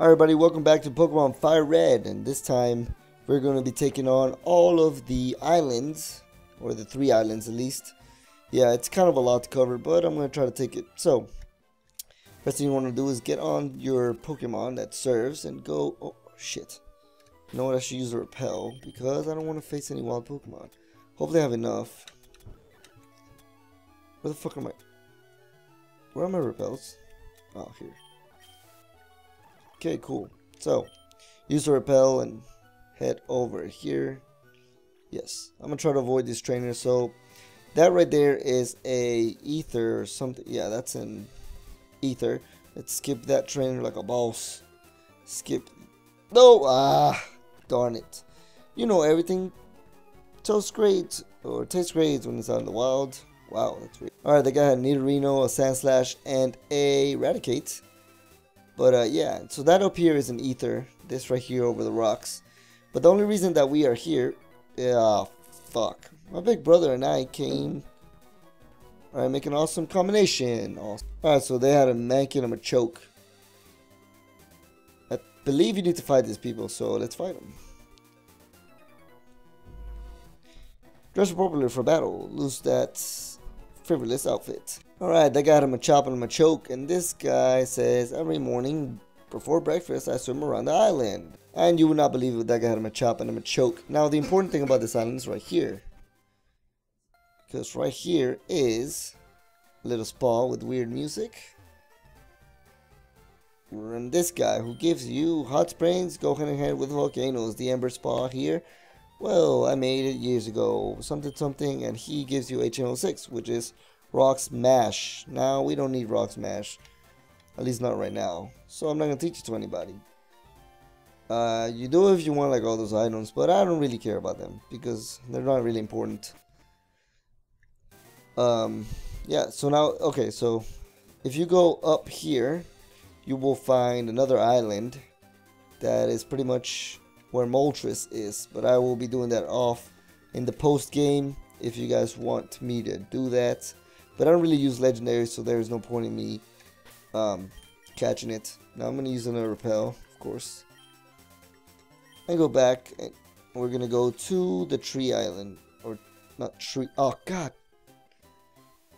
Alright everybody, welcome back to Pokemon Fire Red, and this time we're going to be taking on all of the islands, or the three islands at least. Yeah, it's kind of a lot to cover, but I'm going to try to take it. So, first thing you want to do is get on your Pokemon that serves and go... Oh, shit. You know what, I should use a Repel, because I don't want to face any wild Pokemon. Hopefully I have enough. Where the fuck am I? Where are my Repels? Oh, here. Okay, cool. So, use the repel and head over here. Yes, I'm gonna try to avoid this trainer. So, that right there is a ether or something. Yeah, that's an ether. Let's skip that trainer like a boss. Skip. No! Ah! Darn it. You know everything tastes great or tastes great when it's out in the wild. Wow, that's weird. Alright, the guy had Nidorino, a Sandslash, and a Raticate. But uh, yeah, so that up here is an ether. This right here over the rocks. But the only reason that we are here, yeah, fuck. My big brother and I came. Alright, make an awesome combination. Alright, so they had a Mankin and a choke. I believe you need to fight these people, so let's fight them. Dress appropriately for battle. Lose that frivolous outfit. Alright, they got a Machop and a choke, and this guy says every morning before breakfast I swim around the island. And you would not believe it, that guy had a Machop and a Machoke. Now the important thing about this island is right here. Because right here is a little spa with weird music. And this guy who gives you hot springs go hand in hand with volcanoes. The Ember Spa here. Well, I made it years ago. Something something and he gives you HM06 which is Rock Smash. Now, we don't need Rock Smash. At least not right now. So I'm not going to teach it to anybody. Uh, you do if you want like all those items, but I don't really care about them because they're not really important. Um, yeah, so now, okay, so if you go up here, you will find another island that is pretty much where Moltres is, but I will be doing that off in the post game if you guys want me to do that. But I don't really use legendary, so there's no point in me um, catching it. Now I'm going to use another repel, of course. And go back, and we're going to go to the tree island. Or, not tree, oh god.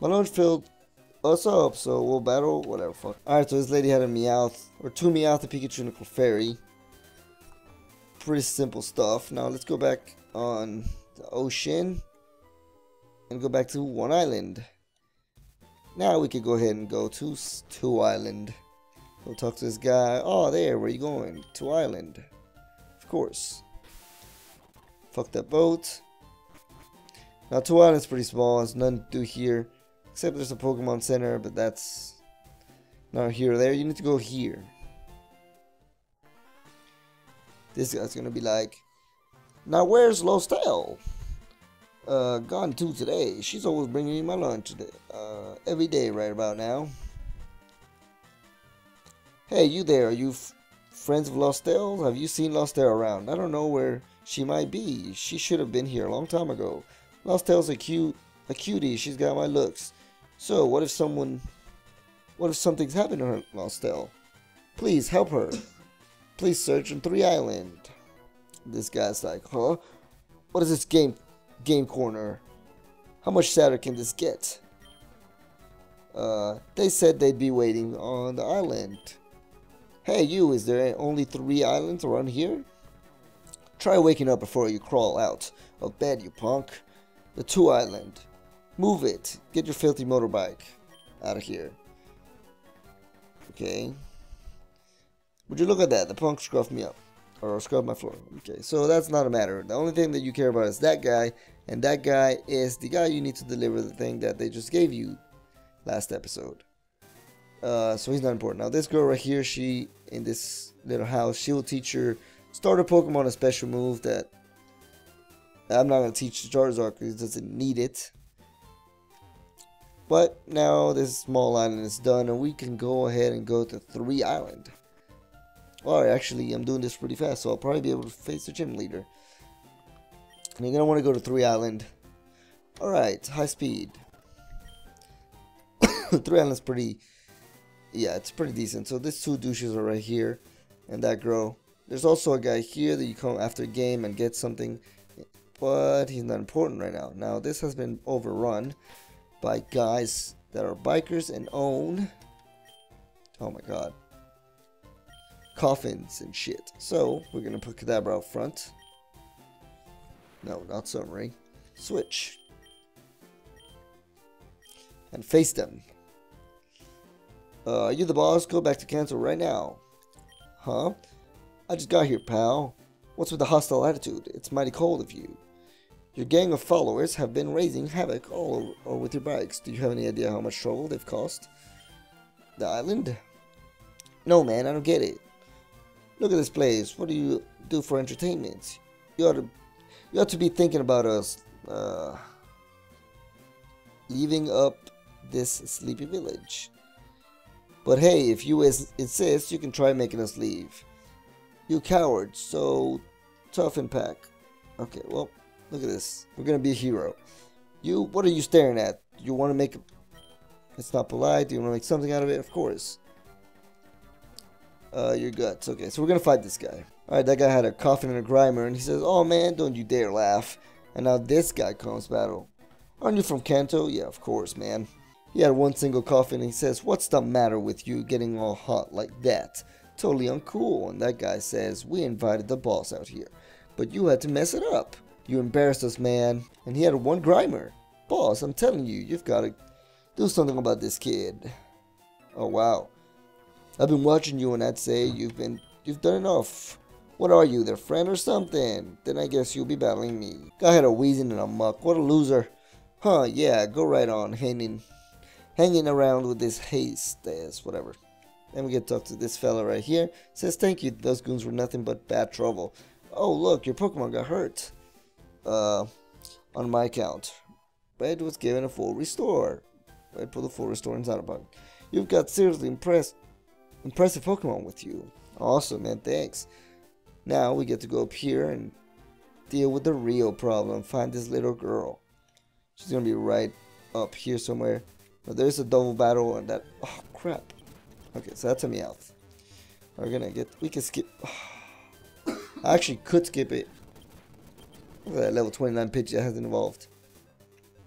My launch filled us up, so we'll battle, whatever, fuck. Alright, so this lady had a Meowth, or two Meowth, a Pikachu, and a Clefairy. Pretty simple stuff. Now let's go back on the ocean and go back to one island. Now we could go ahead and go to Two Island. Go talk to this guy. Oh, there. Where you going? Two Island. Of course. Fuck that boat. Now, Two Island's pretty small. There's nothing to do here. Except there's a Pokemon Center, but that's not here or there. You need to go here. This guy's gonna be like, Now, where's Lostelle? uh, gone to today. She's always bringing me my lunch today, uh, every day right about now. Hey, you there? Are you friends of Lostelle? Have you seen Lostelle around? I don't know where she might be. She should have been here a long time ago. Lostelle's a cute, a cutie. She's got my looks. So, what if someone, what if something's happened to her, Lostelle? Please help her. Please search on Three Island. This guy's like, huh? What is this game Game Corner. How much sadder can this get? Uh, they said they'd be waiting on the island. Hey you, is there only three islands around here? Try waking up before you crawl out of bed, you punk. The two island. Move it. Get your filthy motorbike out of here. Okay. Would you look at that? The punk scruffed me up or scrub my floor. Okay, so that's not a matter. The only thing that you care about is that guy, and that guy is the guy you need to deliver the thing that they just gave you last episode. Uh, so he's not important. Now this girl right here, she in this little house, she will teach your starter Pokemon a special move that I'm not gonna teach Charizard because he doesn't need it. But now this small island is done, and we can go ahead and go to Three Island. Alright, actually, I'm doing this pretty fast, so I'll probably be able to face the gym leader. And you're going to want to go to Three Island. Alright, high speed. Three Island's pretty... Yeah, it's pretty decent. So these two douches are right here. and that girl. There's also a guy here that you come after game and get something, but he's not important right now. Now this has been overrun by guys that are bikers and own, oh my god, Koffings and shit. So we're gonna put Kadabra out front. No, not summary. Switch. And face them. Uh, are you the boss? Go back to Kanto right now. Huh? I just got here, pal. What's with the hostile attitude? It's mighty cold of you. Your gang of followers have been raising havoc all over with your bikes. Do you have any idea how much trouble they've caused? The island? No, man, I don't get it. Look at this place. What do you do for entertainment? You ought to, you ought to be thinking about us uh, leaving up this sleepy village. But hey, if you insist, you can try making us leave. You coward, so tough and pack. Okay, well, look at this. We're gonna be a hero. You, what are you staring at? You want to make... It's not polite. Do you want to make something out of it? Of course. Uh, your guts. Okay, so we're gonna fight this guy. Alright, that guy had a Koffing and a grimer, and he says, Oh man, don't you dare laugh. And now this guy comes battle. Aren't you from Kanto? Yeah, of course, man. He had one single Koffing and he says, What's the matter with you getting all hot like that? Totally uncool. And that guy says, We invited the boss out here, but you had to mess it up. You embarrassed us, man. And he had one grimer. Boss, I'm telling you, you've got to do something about this kid. Oh, wow. I've been watching you and I'd say you've been, you've done enough. What are you, their friend or something? Then I guess you'll be battling me. Guy had a Weezing and a Muk. What a loser. Huh, yeah, go right on, hanging hanging around with this haste as whatever. Then we get to talk to this fella right here. Says, thank you, those goons were nothing but bad trouble. Oh, look, your Pokemon got hurt. Uh, on my account. Red was given a full restore. Red put a full restore inside a bug. You've got seriously impressed, impressive Pokemon with you. Awesome, man, thanks. Now we get to go up here and deal with the real problem. Find this little girl. She's gonna be right up here somewhere. But there's a double battle and that. Oh crap. Okay, so that's a Meowth. We're gonna get. We can skip. I actually could skip it. Look at that level 29 pitch that hasn't evolved.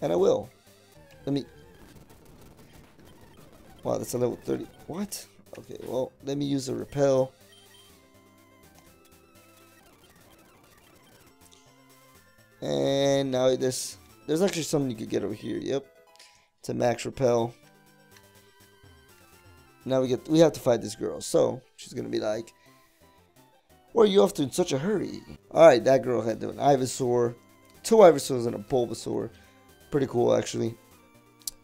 And I will. Let me. Wow, that's a level 30. What? Okay, well, let me use a repel. And now this, there's actually something you could get over here. Yep to max repel. Now we get we have to fight this girl. So she's gonna be like, Where are you off to in such a hurry? Alright, that girl had an Ivysaur, two Ivysaurs and a Bulbasaur. Pretty cool actually.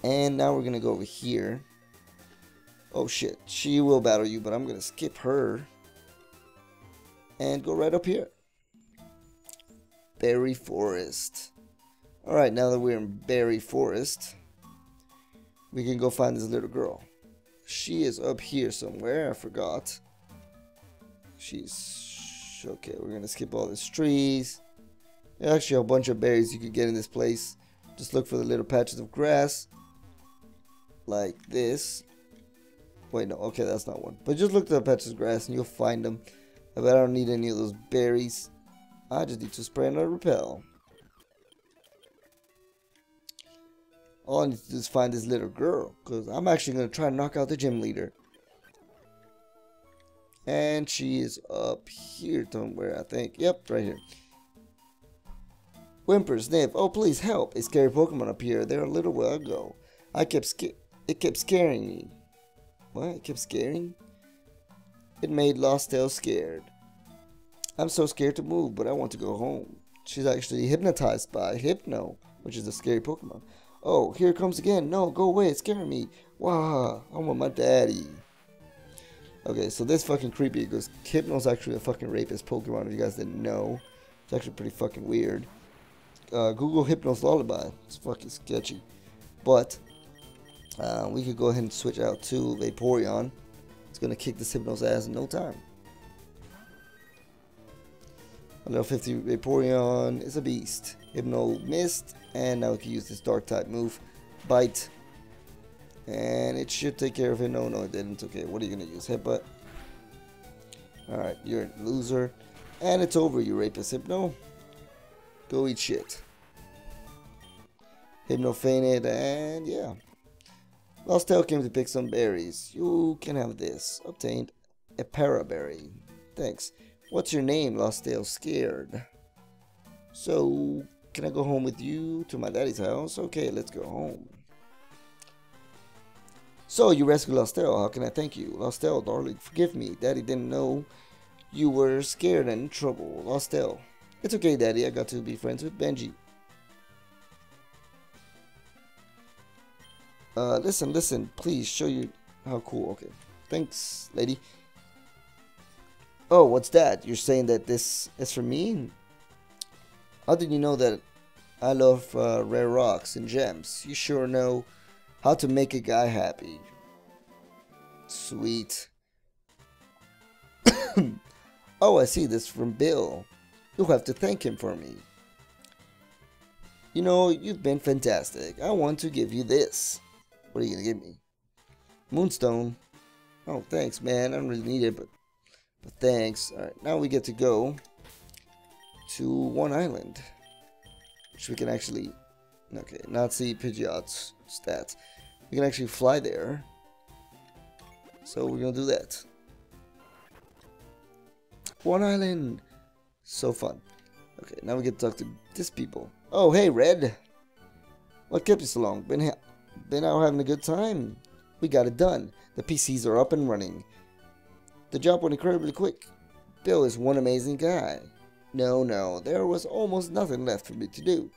And now we're gonna go over here. Oh shit, she will battle you, but I'm gonna skip her. And go right up here. Berry Forest. Alright, now that we're in Berry Forest, we can go find this little girl. She is up here somewhere. I forgot. She's okay. We're gonna skip all these trees. Actually a bunch of berries you could get in this place. Just look for the little patches of grass, like this. Wait, no. Okay, that's not one. But just look at the patches of grass and you'll find them. I bet I don't need any of those berries. I just need to spray another repel. All I need to do is find this little girl. Because I'm actually going to try and knock out the gym leader. And she is up here somewhere, I think. Yep, right here. Whimper, Sniff. Oh, please help. A scary Pokemon up here. There a little while ago. I kept sca It kept scaring me. What? It kept scaring? It made Lostelle scared. I'm so scared to move, but I want to go home. She's actually hypnotized by Hypno, which is a scary Pokemon. Oh, here it comes again. No, go away. It's scaring me. Wow, I want my daddy. Okay, so this fucking creepy because Hypno's actually a fucking rapist Pokemon if you guys didn't know. It's actually pretty fucking weird. Uh, Google Hypno's Lullaby. It's fucking sketchy. But, uh, we could go ahead and switch out to Vaporeon. It's gonna kick this Hypno's ass in no time. A level 50 Vaporeon is a beast. Hypno missed, and now we can use this dark type move. Bite. And it should take care of it. No, no, it didn't. Okay, what are you going to use? Headbutt. Alright, you're a loser. And it's over, you rapist Hypno. Go eat shit. Hypno fainted, and yeah. Lostelle came to pick some berries. You can have this. Obtained a paraberry. Thanks. What's your name, Lostelle? Scared. So, can I go home with you to my daddy's house? Okay, let's go home. So, you rescued Lostelle. How can I thank you? Lostelle, darling, forgive me. Daddy didn't know you were scared and in trouble. Lostelle. It's okay, Daddy. I got to be friends with Benji. Uh, listen, listen. Please, show you how cool. Okay. Thanks, lady. Oh, what's that? You're saying that this is for me? How did you know that I love uh, rare rocks and gems? You sure know how to make a guy happy. Sweet. oh, I see this from Bill. You'll have to thank him for me. You know, you've been fantastic. I want to give you this. What are you gonna give me? Moonstone. Oh, thanks, man. I don't really need it, but but thanks. Alright, now we get to go to one island. Which we can actually... Okay, see Pidgeot's stats. We can actually fly there. So we're gonna do that. One island! So fun. Okay, now we get to talk to this people. Oh, hey, Red! What kept you so long? Been, been now having a good time? We got it done. The PCs are up and running. The job went incredibly quick. Bill is one amazing guy. No, no, there was almost nothing left for me to do.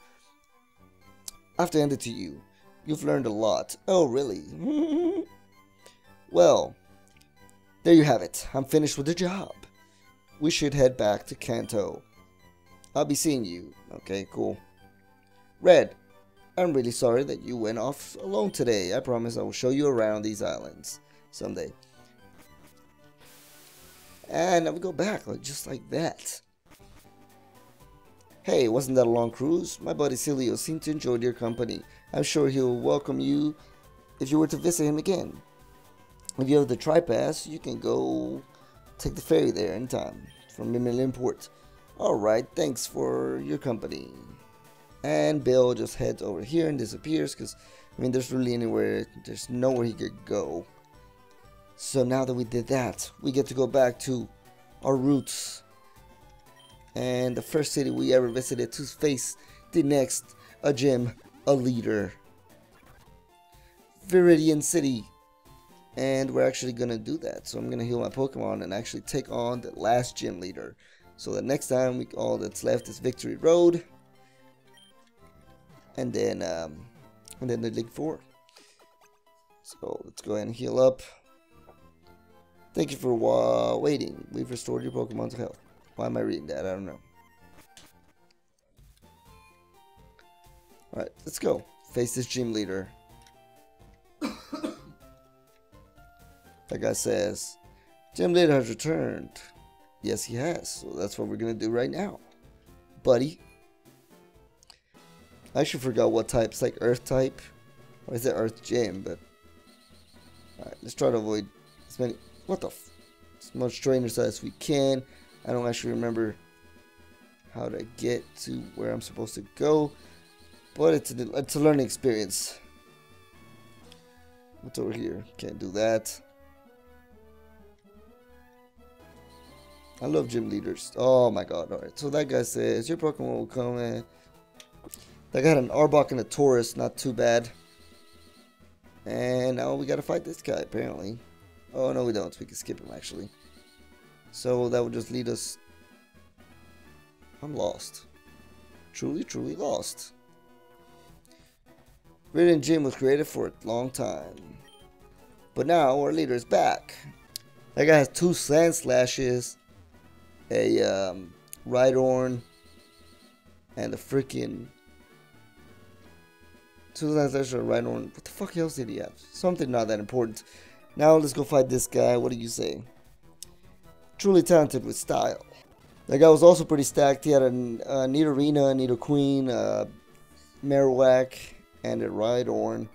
I have to hand it to you. You've learned a lot. Oh, really? well, there you have it. I'm finished with the job. We should head back to Kanto. I'll be seeing you. Okay, cool. Red, I'm really sorry that you went off alone today. I promise I will show you around these islands someday. And now we go back, like just like that. Hey, wasn't that a long cruise? My buddy Celio seemed to enjoy your company. I'm sure he'll welcome you if you were to visit him again. If you have the tri-pass, you can go take the ferry there in time from Vermilion Port. Alright, thanks for your company. And Bill just heads over here and disappears because, I mean, there's really anywhere, there's nowhere he could go. So now that we did that, we get to go back to our roots. And the first city we ever visited to face the next a gym, a leader. Viridian City. And we're actually to do that. So I'm to heal my Pokemon and actually take on the last gym leader. So the next time, we all that's left is Victory Road. And then, um, and then the League 4. So let's go ahead and heal up. Thank you for waiting. We've restored your Pokemon's health. Why am I reading that? I don't know. Alright, let's go. Face this gym leader. that guy says, Gym leader has returned. Yes, he has. So that's what we're going to do right now. Buddy. I actually forgot what type. It's like Earth type. Or is it Earth Gym? But Alright, let's try to avoid as many what the as much trainers as we can. I don't actually remember how to get to where I'm supposed to go, but it's a, it's a learning experience. What's over here? Can't do that. I love gym leaders. Oh my god. Alright, so that guy says your Pokemon will come in. That got an Arbok and a Tauros, not too bad. And now we gotta fight this guy, apparently. Oh, no we don't. We can skip him, actually. So that would just lead us... I'm lost. Truly, truly lost. Viridian Gym was created for a long time. But now our leader is back. That guy has two Sandslashes, a um, Rhydorn, and a freaking Sandslash, a Rhydorn. What the fuck else did he have? Something not that important. Now let's go fight this guy. What do you say? Truly talented with style. That guy was also pretty stacked. He had a, a Nidorina, Nidoqueen, uh, Marowak, and a Rhydorn.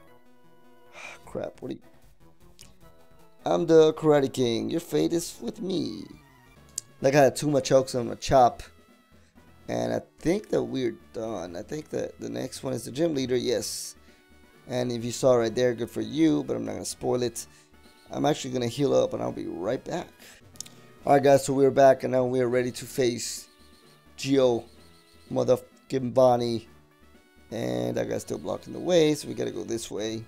Crap, what do you... I'm the Karate King. Your fate is with me. Like I had too much hooks on a chop. And I think that we're done. I think that the next one is the gym leader. Yes. And if you saw right there, good for you. But I'm not going to spoil it. I'm actually going to heal up and I'll be right back. Alright guys, so we're back and now we are ready to face Geo, motherfucking Bonnie. And that guy's still blocking the way, so we gotta go this way.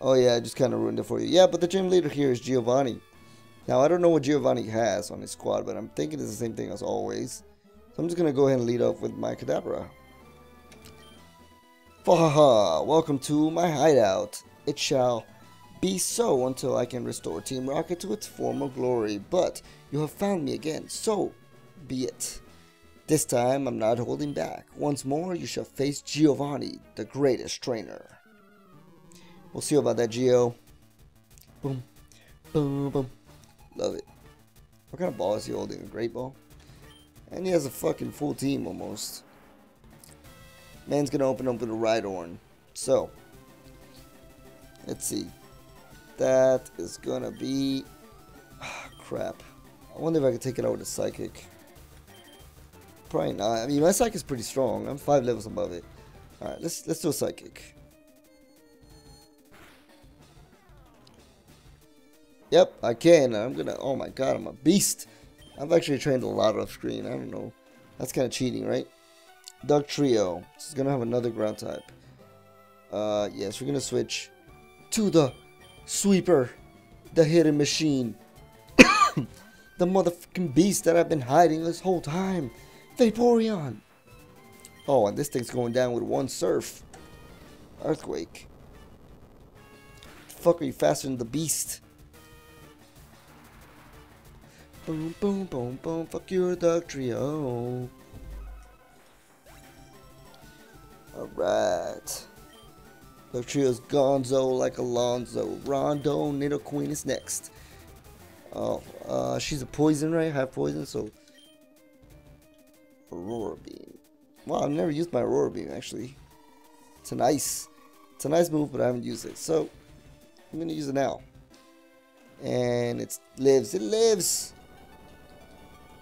Oh yeah, I just kind of ruined it for you. Yeah, but the gym leader here is Giovanni. Now, I don't know what Giovanni has on his squad, but I'm thinking it's the same thing as always. So I'm just going to go ahead and lead off with my Kadabra. Fahaha, welcome to my hideout. It shall be so until I can restore Team Rocket to its former glory, but you have found me again, so be it. This time, I'm not holding back. Once more, you shall face Giovanni, the greatest trainer. We'll see about that, Geo. Boom, boom, boom. Love it. What kind of ball is he holding? A great ball? And he has a fucking full team almost. Man's gonna open up with a right Rhydorn. So, let's see. That is gonna be... Oh, crap. I wonder if I could take it out with a Psychic. Probably not. I mean, my Psychic is pretty strong. I'm five levels above it. Alright, let's, let's do a Psychic. Yep, I can. I'm gonna. Oh my god, I'm a beast. I've actually trained a lot off screen. I don't know. That's kind of cheating, right? Dugtrio. This is gonna have another ground type. Uh, yes, we're gonna switch to the sweeper, the hidden machine, the motherfucking beast that I've been hiding this whole time, Vaporeon. Oh, and this thing's going down with one surf. Earthquake. The fuck are you faster than the beast? Boom, boom, boom, boom, fuck your Dugtrio. Alright. Dugtrio's gonzo like Alonzo. Rondo, Nidoqueen is next. Oh, uh, she's a poison, right? Half poison, so... Aurora Beam. Wow, I've never used my Aurora Beam, actually. It's a nice... It's a nice move, but I haven't used it. So, I'm gonna use it now. And it lives. It lives!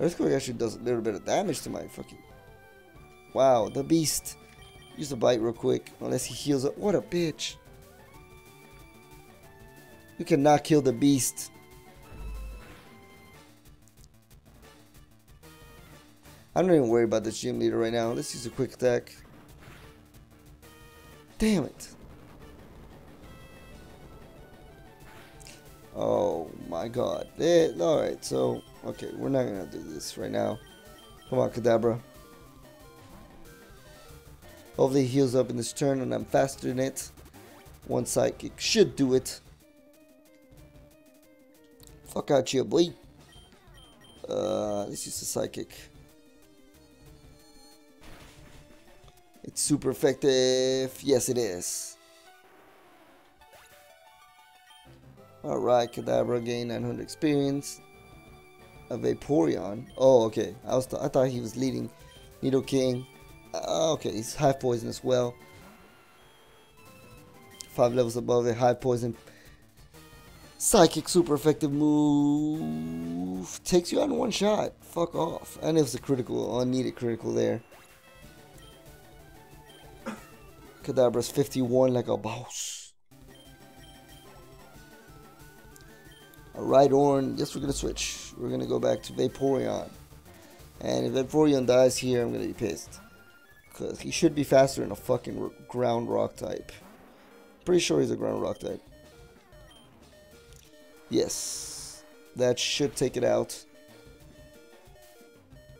Earthquake actually does a little bit of damage to my fucking... Wow, the beast. Use a bite real quick, unless he heals up. What a bitch. You cannot kill the beast. I'm not even worried about the gym leader right now. Let's use a quick attack. Damn it. Oh my god. Eh, Alright, so Okay, we're not gonna do this right now. Come on, Kadabra. Hopefully he heals up in this turn and I'm faster than it. One psychic should do it. Fuck out you, boy. Uh, let's use a psychic. It's super effective. Yes, it is. Alright, Kadabra gain 900 experience a Vaporeon. Oh, okay. I was th I thought he was leading Nidoking. Uh, okay, he's high poison as well. Five levels above it, high poison. Psychic super effective move. Takes you out in one shot. Fuck off. And it was a critical, unneeded critical there. Kadabra's 51 like a boss. Right Rhydorn, yes, we're going to switch. We're going to go back to Vaporeon. And if Vaporeon dies here, I'm going to be pissed. Because he should be faster than a fucking ground rock type. Pretty sure he's a ground rock type. Yes. That should take it out.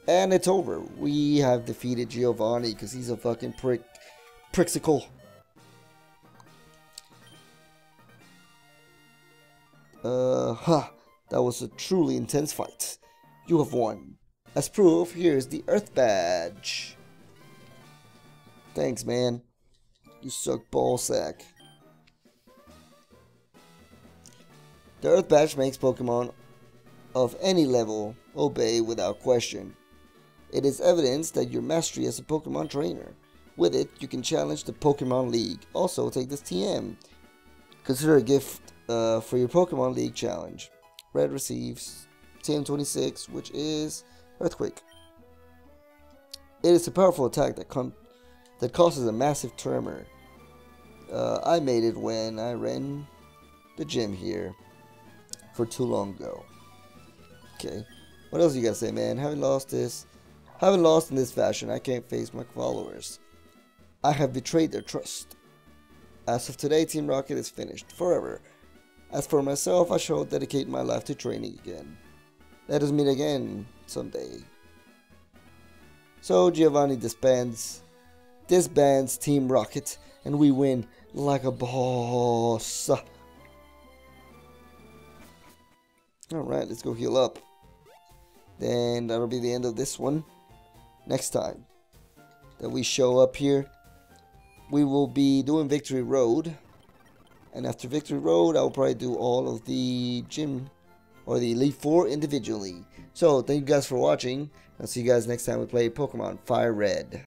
And it's over. We have defeated Giovanni because he's a fucking prick. Prixicle. Uh, huh. That was a truly intense fight. You have won. As proof, here's the Earth Badge. Thanks, man. You suck ballsack. The Earth Badge makes Pokemon of any level obey without question. It is evidence that your mastery as a Pokemon trainer. With it, you can challenge the Pokemon League. Also, take this TM. Consider a gift uh, for your Pokemon League challenge. Red receives TM26, which is Earthquake. It is a powerful attack that com that causes a massive tremor. Uh, I made it when I ran the gym here for too long ago. Okay, what else you gotta say, man? Having lost this, having lost in this fashion, I can't face my followers. I have betrayed their trust. As of today, Team Rocket is finished forever. As for myself, I shall dedicate my life to training again. Let us meet again someday. So Giovanni disbands, disbands Team Rocket, and we win like a boss. Alright, let's go heal up. Then that'll be the end of this one. Next time that we show up here, we will be doing Victory Road. And after Victory Road, I'll probably do all of the gym or the Elite Four individually. So, thank you guys for watching. I'll see you guys next time we play Pokemon Fire Red.